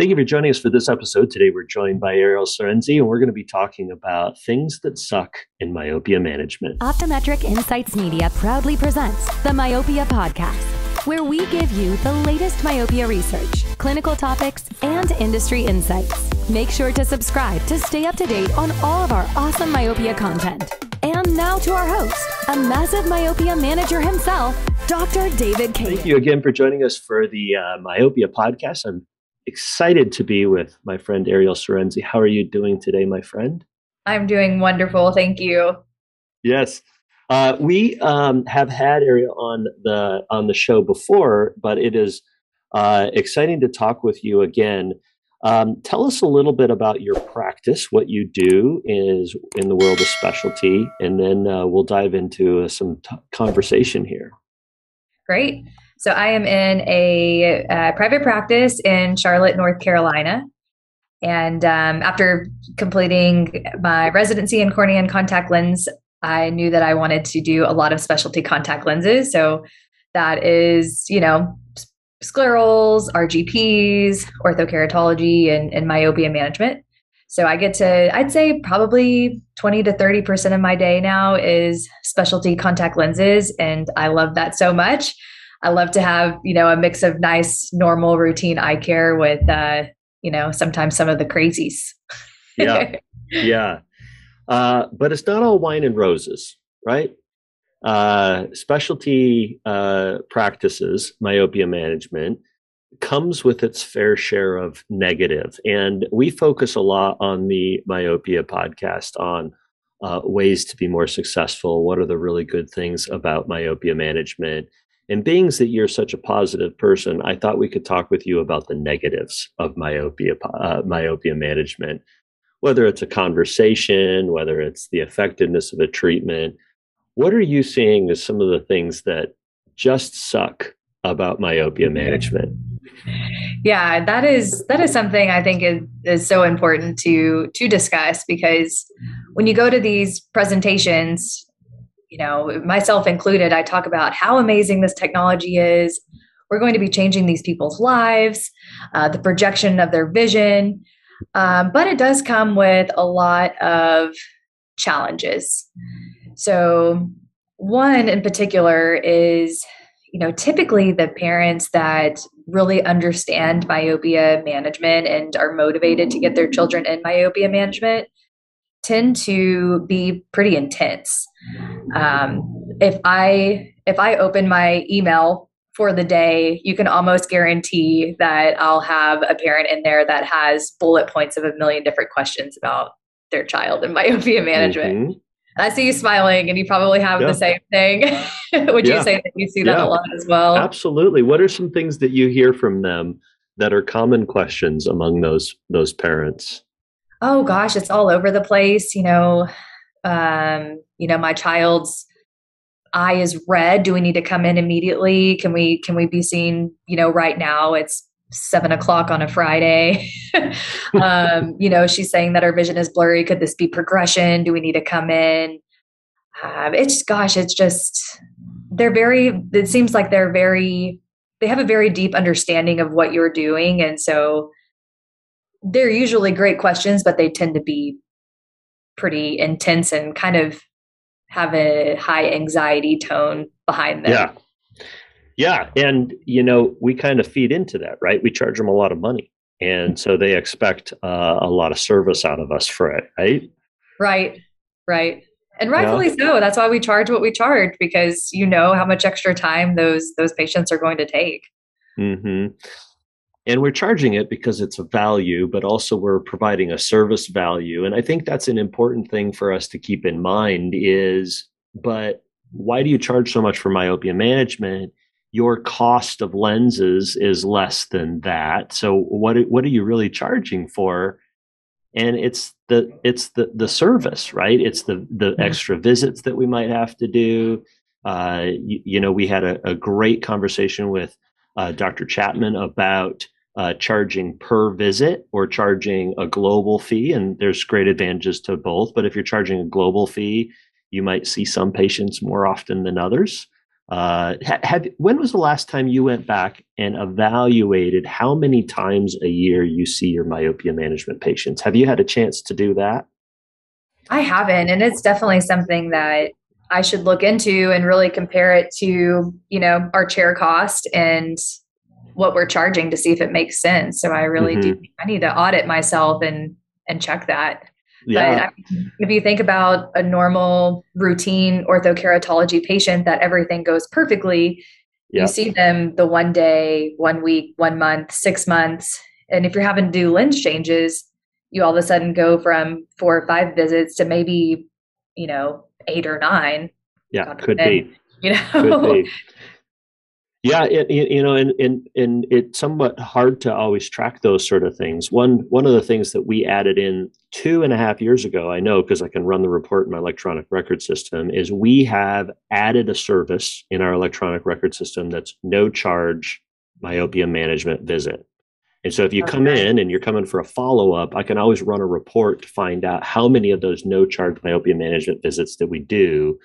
Thank you for joining us for this episode. Today we're joined by Ariel Cerenzie, and we're going to be talking about things that suck in myopia management. Optometric Insights Media proudly presents the Myopia Podcast, where we give you the latest myopia research, clinical topics, and industry insights. Make sure to subscribe to stay up to date on all of our awesome myopia content. And now to our host, a massive myopia manager himself, Dr. David Kay. Thank you again for joining us for the uh, Myopia Podcast. I'm excited to be with my friend Ariel Cerenzie. How are you doing today, my friend? I'm doing wonderful. Thank you. Yes. Uh, we um, have had Ariel on the on the show before, but it is uh, exciting to talk with you again. Um, tell us a little bit about your practice, what you do is in the world of specialty, and then uh, we'll dive into uh, some t- conversation here. Great. So I am in a uh, private practice in Charlotte, North Carolina. And um, after completing my residency in cornea and contact lens, I knew that I wanted to do a lot of specialty contact lenses. So that is, you know, sclerals, RGPs, orthokeratology, and, and myopia management. So I get to, I'd say probably 20 to 30% of my day now is specialty contact lenses. And I love that so much. I love to have, you know, a mix of nice, normal, routine eye care with, uh, you know, sometimes some of the crazies. yeah. Yeah. Uh, but it's not all wine and roses, right? Uh, specialty uh, practices, myopia management, comes with its fair share of negative. And we focus a lot on the myopia podcast on uh, ways to be more successful. What are the really good things about myopia management? And being that you're such a positive person, I thought we could talk with you about the negatives of myopia uh, myopia management, whether it's a conversation, whether it's the effectiveness of a treatment. What are you seeing as some of the things that just suck about myopia management? Yeah, that is that is something I think is, is so important to to discuss because when you go to these presentations, you know, myself included, I talk about how amazing this technology is. We're going to be changing these people's lives, uh, the projection of their vision. Um, but it does come with a lot of challenges. So, one in particular is, you know, typically the parents that really understand myopia management and are motivated to get their children in myopia management tend to be pretty intense. Um, if I if I open my email for the day, you can almost guarantee that I'll have a parent in there that has bullet points of a million different questions about their child and myopia management. Mm-hmm. I see you smiling, and you probably have yeah. the same thing. Would yeah. you say that you see that yeah. a lot as well? Absolutely. What are some things that you hear from them that are common questions among those those parents? Oh gosh, it's all over the place. You know, um, you know, my child's eye is red. Do we need to come in immediately? Can we can we be seen? You know, right now it's seven o'clock on a Friday. um, you know, she's saying that her vision is blurry. Could this be progression? Do we need to come in? Um, it's gosh, it's just they're very. It seems like they're very. They have a very deep understanding of what you're doing, and so they're usually great questions, but they tend to be pretty intense and kind of have a high anxiety tone behind them. Yeah. Yeah. And, you know, we kind of feed into that, right? We charge them a lot of money. And so they expect uh, a lot of service out of us for it, right? Right. Right. And rightfully yeah. so. That's why we charge what we charge because you know how much extra time those those patients are going to take. hmm and we're charging it because it's a value but also we're providing a service value. And i think that's an important thing for us to keep in mind is but why do you charge so much for myopia management? Your cost of lenses is less than that. So what what are you really charging for? And it's the it's the the service right? It's the the mm-hmm. extra visits that we might have to do. Uh, you, you know we had a, a great conversation with uh, Dr. Chapman about uh, charging per visit or charging a global fee. And there's great advantages to both. But if you're charging a global fee, you might see some patients more often than others. Uh, have, when was the last time you went back and evaluated how many times a year you see your myopia management patients? Have you had a chance to do that? I haven't, and it's definitely something that I should look into and really compare it to, you know, our chair cost and what we're charging to see if it makes sense. So I really mm-hmm. do I need to audit myself and and check that. Yeah. But if you think about a normal routine orthokeratology patient that everything goes perfectly, you see them the one day, one week, one month, six months. And if you're having to do lens changes, you all of a sudden go from four or five visits to maybe, you know, eight or nine. Yeah, could be. You know, could be. Yeah, it, you know, and, and and it's somewhat hard to always track those sort of things. One one of the things that we added in two and a half years ago, I know because I can run the report in my electronic record system, is we have added a service in our electronic record system that's no charge myopia management visit. And so if you okay. come in and you're coming for a follow up, I can always run a report to find out how many of those no charge myopia management visits that we do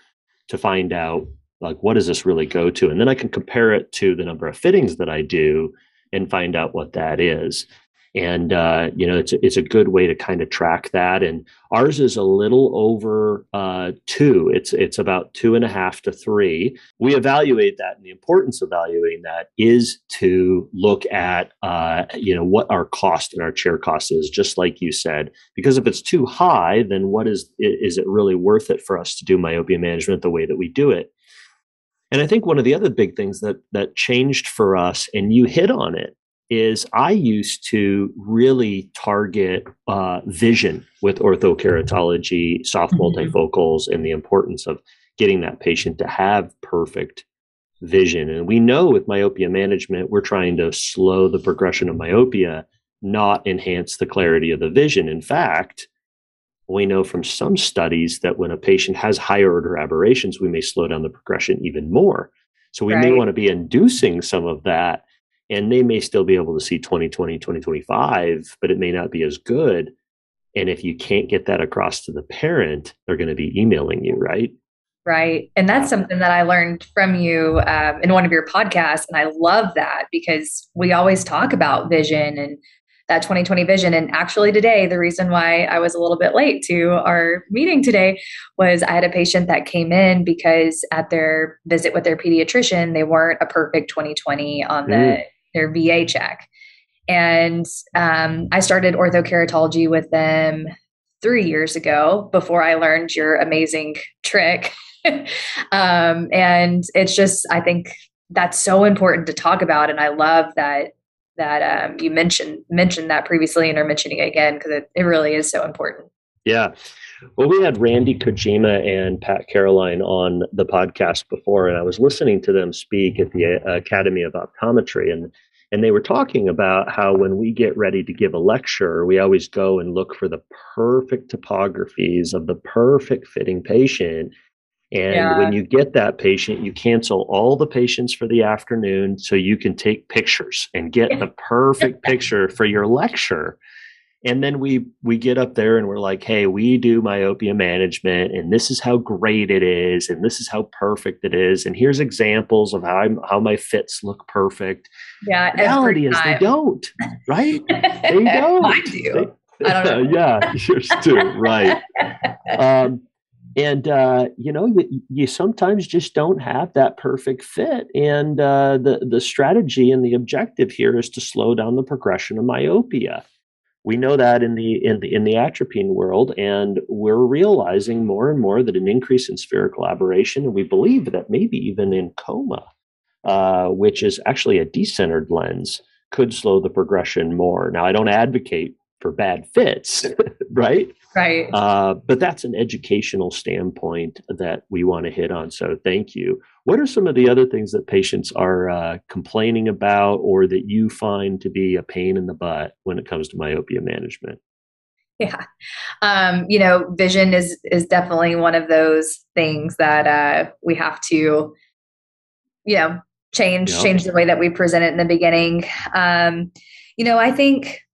to find out like what does this really go to? And then i can compare it to the number of fittings that i do and find out what that is. And uh, you know it's it's a good way to kind of track that. And ours is a little over uh, two. It's it's about two and a half to three. We evaluate that and the importance of evaluating that is to look at uh, you know what our cost and our chair cost is just like you said. Because if it's too high then what is is it really worth it for us to do myopia management the way that we do it and I think one of the other big things that that changed for us, and you hit on it, is I used to really target uh, vision with orthokeratology, soft mm-hmm. multifocals, and the importance of getting that patient to have perfect vision. And we know with myopia management, we're trying to slow the progression of myopia, not enhance the clarity of the vision. In fact, we know from some studies that when a patient has higher order aberrations, we may slow down the progression even more. So we right. may want to be inducing some of that, and they may still be able to see 2020, 2025, but it may not be as good. And if you can't get that across to the parent, they're going to be emailing you, right? Right. And that's something that I learned from you um, in one of your podcasts. And I love that because we always talk about vision and that 2020 vision. And actually, today, the reason why I was a little bit late to our meeting today was I had a patient that came in because at their visit with their pediatrician, they weren't a perfect 2020 on the mm. their VA check. And um, I started orthokeratology with them three years ago before I learned your amazing trick. um, and it's just, I think that's so important to talk about. And I love that that um, you mentioned mentioned that previously and are mentioning it again because it, it really is so important. Yeah. Well, we had Randy Kojima and Pat Caroline on the podcast before, and I was listening to them speak at the uh, Academy of Optometry, and and they were talking about how when we get ready to give a lecture, we always go and look for the perfect topographies of the perfect fitting patient and yeah. when you get that patient, you cancel all the patients for the afternoon so you can take pictures and get the perfect picture for your lecture. And then we we get up there and we're like, "Hey, we do myopia management and this is how great it is and this is how perfect it is and here's examples of how I'm, how my fits look perfect." Yeah, the reality is they don't, right? They don't. I do. They, I don't know. yeah, yours too, right? Um, and uh, you know you, you, sometimes just don't have that perfect fit. And uh, the the strategy and the objective here is to slow down the progression of myopia. We know that in the in the in the atropine world and we're realizing more and more that an increase in spherical aberration and we believe that maybe even in coma uh, which is actually a decentered lens could slow the progression more. Now i don't advocate for bad fits, right? Right. Uh, but that's an educational standpoint that we want to hit on. So thank you. What are some of the other things that patients are uh, complaining about or that you find to be a pain in the butt when it comes to myopia management? Yeah. Um, you know, vision is is definitely one of those things that uh, we have to, you know, change yep. change the way that we present it in the beginning. Um, you know, I think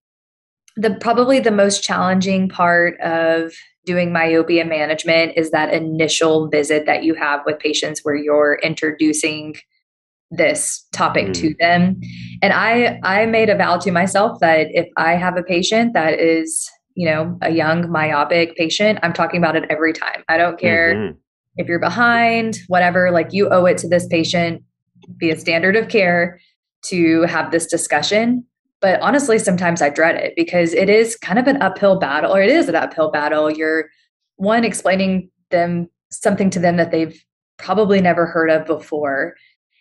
the probably the most challenging part of doing myopia management is that initial visit that you have with patients where you're introducing this topic mm. to them and i i made a vow to myself that if i have a patient that is you know a young myopic patient i'm talking about it every time i don't care mm-hmm. if you're behind whatever like you owe it to this patient be a standard of care to have this discussion but honestly sometimes i dread it because it is kind of an uphill battle or it is an uphill battle. You're one explaining them something to them that they've probably never heard of before.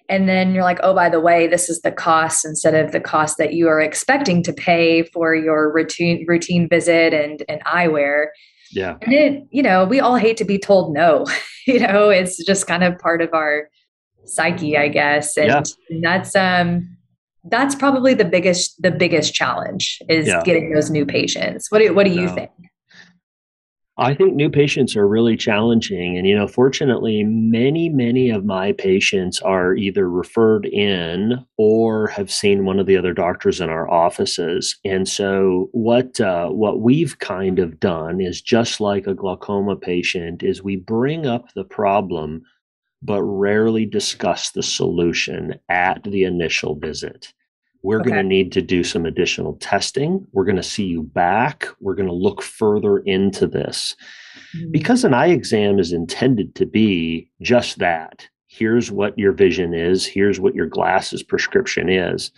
And then you're like oh by the way this is the cost instead of the cost that you are expecting to pay for your routine routine visit and and eyewear. Yeah. And it you know we all hate to be told no you know it's just kind of part of our psyche i guess. And, yeah. and that's um that's probably the biggest the biggest challenge is yeah. getting those new patients what do, what do you no. think I think new patients are really challenging. And, you know, fortunately, many, many of my patients are either referred in or have seen one of the other doctors in our offices. And so what, uh, what we've kind of done is just like a glaucoma patient is we bring up the problem, but rarely discuss the solution at the initial visit. We're okay. going to need to do some additional testing. We're going to see you back. We're going to look further into this. Mm-hmm. Because an eye exam is intended to be just that. Here's what your vision is, here's what your glasses prescription is.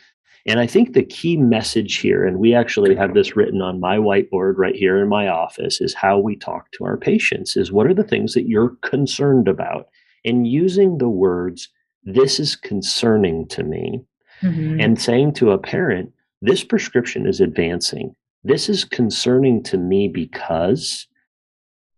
And I think the key message here, and we actually have this written on my whiteboard right here in my office, is how we talk to our patients is what are the things that you're concerned about? And using the words, this is concerning to me mm-hmm. and saying to a parent, this prescription is advancing. This is concerning to me because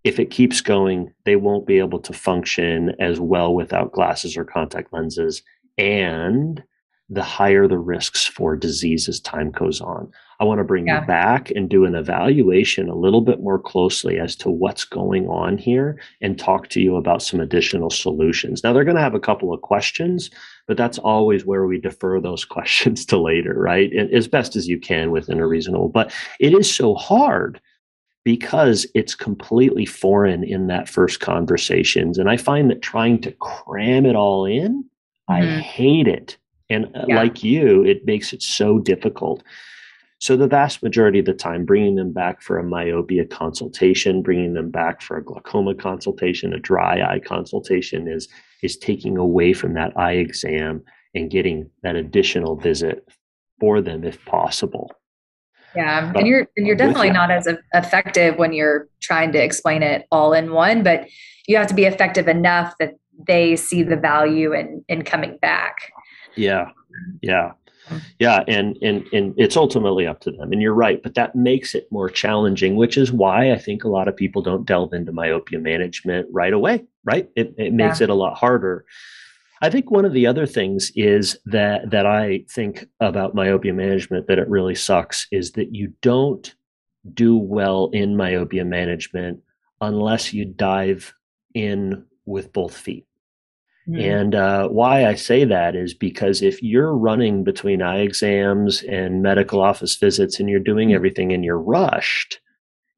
if it keeps going, they won't be able to function as well without glasses or contact lenses. And the higher the risks for disease as time goes on. I want to bring yeah. you back and do an evaluation a little bit more closely as to what's going on here and talk to you about some additional solutions. Now, they're going to have a couple of questions, but that's always where we defer those questions to later, right? And as best as you can within a reasonable. But it is so hard because it's completely foreign in that first conversations. And I find that trying to cram it all in, mm-hmm. I hate it and uh, yeah. like you, it makes it so difficult. So, the vast majority of the time, bringing them back for a myopia consultation, bringing them back for a glaucoma consultation, a dry eye consultation is, is taking away from that eye exam and getting that additional visit for them if possible. Yeah, but and you're and you're definitely not as effective when you're trying to explain it all in one, but you have to be effective enough that they see the value in in coming back. Yeah. Yeah. Yeah, and and and it's ultimately up to them. And you're right, but that makes it more challenging, which is why I think a lot of people don't delve into myopia management right away, right? It it makes yeah. it a lot harder. I think one of the other things is that that I think about myopia management that it really sucks is that you don't do well in myopia management unless you dive in with both feet. Mm. And uh, why I say that is because if you're running between eye exams and medical office visits and you're doing mm. everything and you're rushed,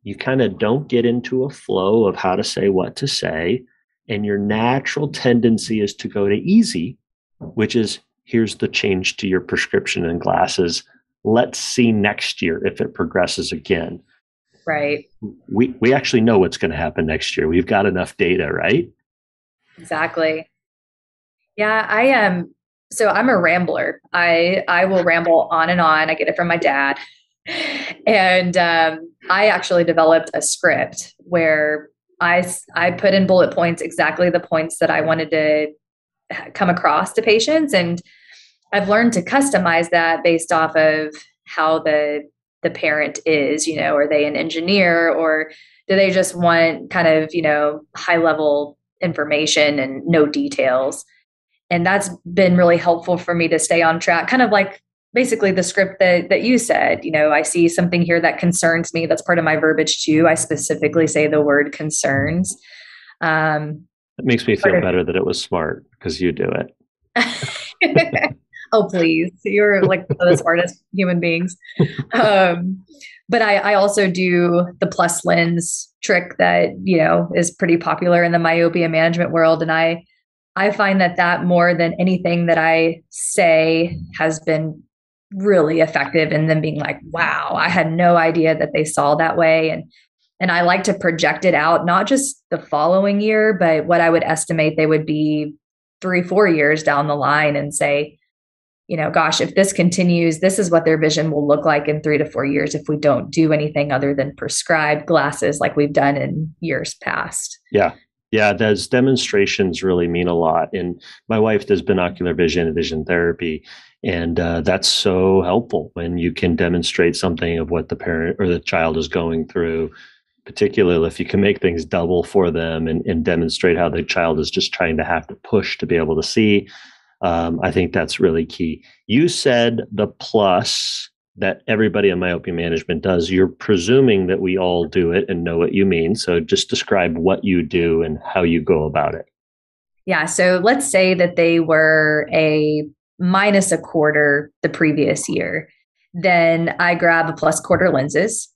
you kind of don't get into a flow of how to say what to say. And your natural tendency is to go to easy, which is here's the change to your prescription and glasses. Let's see next year if it progresses again. Right. We we actually know what's going to happen next year. We've got enough data, right? Exactly. Yeah, I am. So I'm a rambler. I I will ramble on and on. I get it from my dad, and um, I actually developed a script where I I put in bullet points exactly the points that I wanted to come across to patients, and I've learned to customize that based off of how the the parent is. You know, are they an engineer or do they just want kind of you know high level information and no details? And that's been really helpful for me to stay on track kind of like basically the script that that you said you know i see something here that concerns me. That's part of my verbiage too. I specifically say the word concerns. Um it makes me feel better that it was smart because you do it. Oh please. You're like one of the smartest human beings. Um but I, I also do the plus lens trick that you know is pretty popular in the myopia management world. And i i find that that more than anything that i say has been really effective in them being like wow i had no idea that they saw that way and and i like to project it out not just the following year but what i would estimate they would be three four years down the line and say you know, gosh, if this continues, this is what their vision will look like in three to four years if we don't do anything other than prescribe glasses like we've done in years past. Yeah. Yeah, those demonstrations really mean a lot. And my wife does binocular vision and vision therapy. And uh, that's so helpful when you can demonstrate something of what the parent or the child is going through, particularly if you can make things double for them and, and demonstrate how the child is just trying to have to push to be able to see um, I think that's really key. You said the plus that everybody in myopia management does. You're presuming that we all do it and know what you mean. So just describe what you do and how you go about it. Yeah. So let's say that they were a minus a quarter the previous year. Then I grab a plus quarter lenses.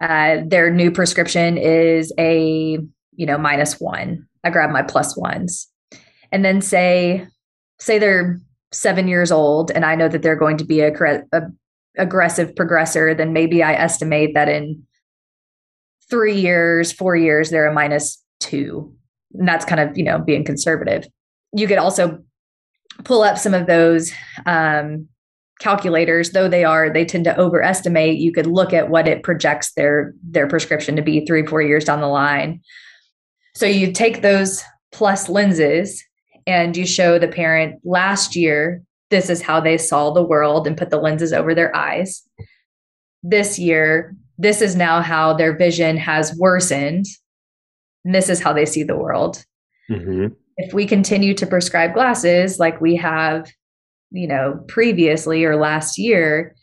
Uh, their new prescription is a you know minus one. I grab my plus ones, and then say say they're seven years old and I know that they're going to be a, a aggressive progressor, then maybe I estimate that in three years, four years, they're a minus two. And that's kind of, you know, being conservative. You could also pull up some of those um, calculators, though they are, they tend to overestimate. You could look at what it projects their their prescription to be three, four years down the line. So you take those plus lenses and you show the parent last year this is how they saw the world and put the lenses over their eyes this year this is now how their vision has worsened and this is how they see the world mm-hmm. if we continue to prescribe glasses like we have you know previously or last year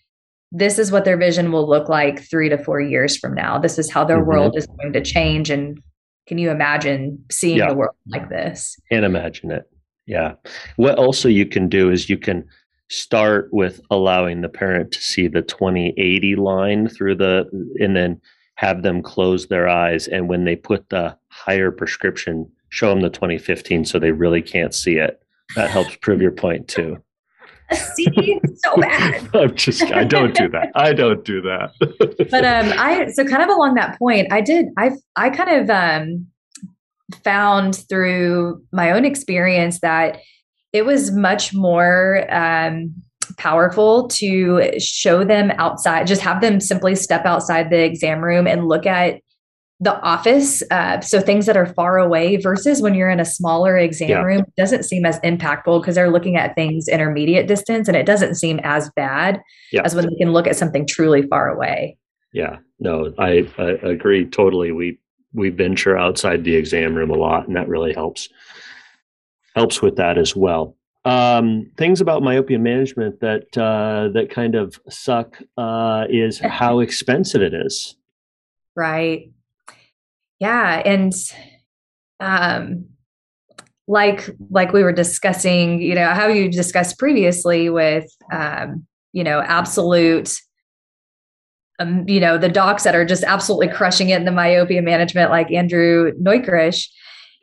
this is what their vision will look like three to four years from now this is how their mm-hmm. world is going to change and can you imagine seeing yeah. the world like this? Can't imagine it. Yeah. What also you can do is you can start with allowing the parent to see the 2080 line through the, and then have them close their eyes. And when they put the higher prescription, show them the 2015 so they really can't see it. That helps prove your point too. see so bad i'm just i don't do that i don't do that but um i so kind of along that point i did i i kind of um found through my own experience that it was much more um powerful to show them outside just have them simply step outside the exam room and look at the office uh, so things that are far away versus when you're in a smaller exam yeah. room doesn't seem as impactful because they're looking at things intermediate distance and it doesn't seem as bad yeah. as when they can look at something truly far away yeah no I, I agree totally we we venture outside the exam room a lot and that really helps helps with that as well. Um, things about myopia management that uh, that kind of suck uh, is how expensive it is. Right. Yeah and um like like we were discussing you know how you discussed previously with um you know absolute um, you know the docs that are just absolutely crushing it in the myopia management like andrew neukirch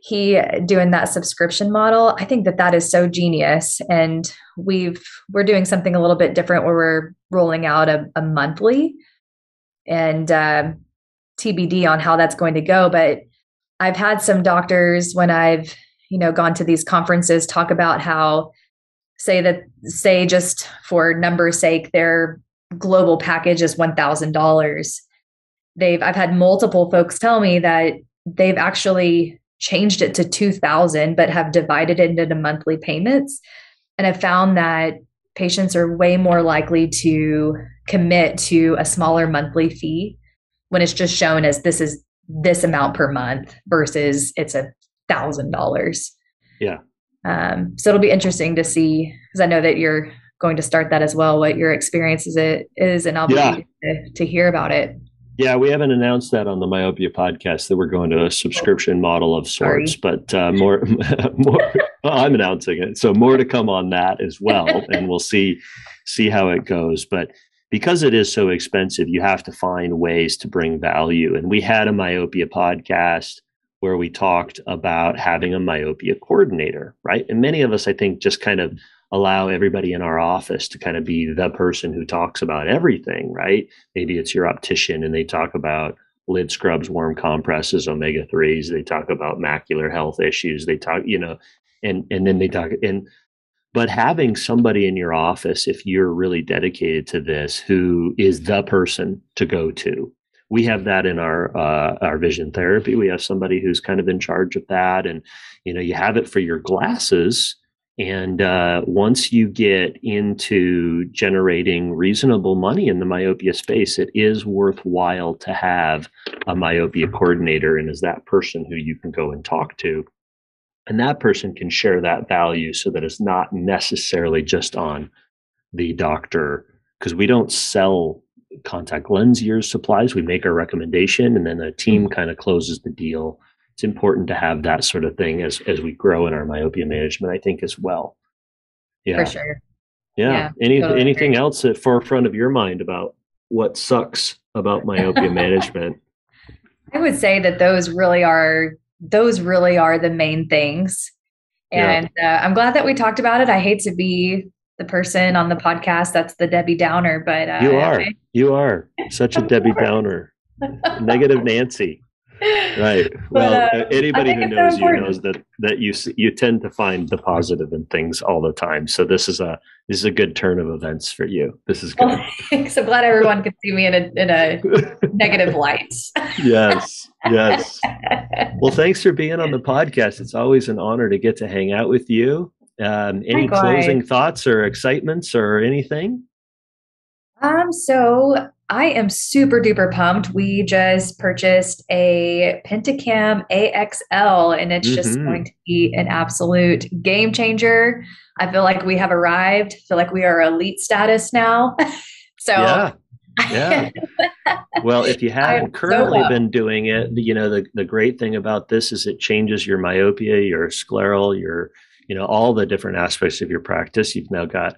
he doing that subscription model i think that that is so genius and we've we're doing something a little bit different where we're rolling out a, a monthly and uh, TBD on how that's going to go. But I've had some doctors when I've, you know, gone to these conferences talk about how say that say just for number's sake, their global package is one thousand dollars. They've I've had multiple folks tell me that they've actually changed it to two thousand, but have divided it into monthly payments, and have found that patients are way more likely to commit to a smaller monthly fee when it's just shown as this is this amount per month versus it's a thousand dollars. Yeah. Um, so it'll be interesting to see because I know that you're going to start that as well. What your experience is it is, and I'll be yeah. to, to hear about it. Yeah, we haven't announced that on the myopia podcast that we're going to a subscription model of sorts, Sorry. but uh, more, more. Well, I'm announcing it, so more to come on that as well, and we'll see see how it goes. But because it is so expensive, you have to find ways to bring value. And we had a myopia podcast where we talked about having a myopia coordinator, right? And many of us, I think, just kind of allow everybody in our office to kind of be the person who talks about everything, right? Maybe it's your optician and they talk about lid scrubs, warm compresses, omega 3s. They talk about macular health issues. They talk, you know, and, and then they talk, and, but having somebody in your office, if you're really dedicated to this, who is the person to go to, we have that in our uh, our vision therapy. We have somebody who's kind of in charge of that, and you know, you have it for your glasses and uh, once you get into generating reasonable money in the myopia space, it is worthwhile to have a myopia coordinator and is that person who you can go and talk to. And that person can share that value so that it's not necessarily just on the doctor, because we don't sell contact lens years supplies. We make our recommendation and then a team mm-hmm. kind of closes the deal it's important to have that sort of thing as as we grow in our myopia management i think as well. Yeah. for sure. Yeah, yeah Any, totally anything agree. else at forefront of your mind about what sucks about myopia management? I would say that those really are those really are the main things. And yeah. uh, i'm glad that we talked about it. I hate to be the person on the podcast that's the debbie downer but uh, you are. I, you are. Such a debbie downer. Negative nancy right. Well uh, anybody who knows you knows that that you you tend to find the positive in things all the time. So this is a this is a good turn of events for you. This is good. Well, so glad everyone can see me in a in a negative light. Yes yes. Well thanks for being on the podcast. It's always an honor to get to hang out with you. Um, any closing thoughts or excitements or anything? Um so I am super duper pumped. We just purchased a Pentacam AXL and it's mm-hmm. just going to be an absolute game changer. I feel like we have arrived. I feel like we are elite status now. so yeah. yeah. well, if you haven't currently so been doing it, you know, the, the great thing about this is it changes your myopia, your scleral, your, you know, all the different aspects of your practice. You've now got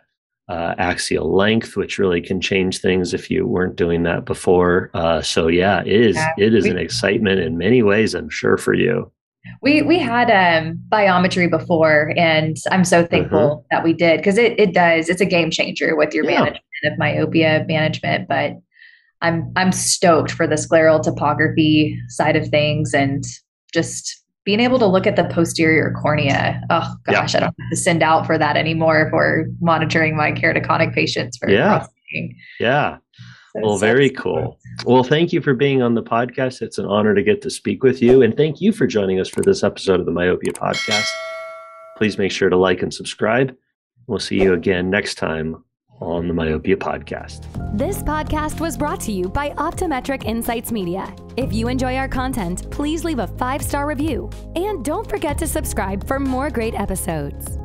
uh, axial length, which really can change things if you weren't doing that before. Uh, so yeah, it is yeah, it is we, an excitement in many ways, I'm sure for you. We we had um, biometry before, and I'm so thankful mm-hmm. that we did because it it does it's a game changer with your yeah. management of myopia management. But I'm I'm stoked for the scleral topography side of things and just being able to look at the posterior cornea. Oh gosh, yeah. I don't have to send out for that anymore for monitoring my keratoconic patients for yeah. Yeah. So well, very cool. Well, thank you for being on the podcast. It's an honor to get to speak with you. And thank you for joining us for this episode of the Myopia Podcast. Please make sure to like and subscribe. We'll see you again next time on the Myopia Podcast. This podcast was brought to you by Optometric Insights Media. If you enjoy our content, please leave a five star review and don't forget to subscribe for more great episodes.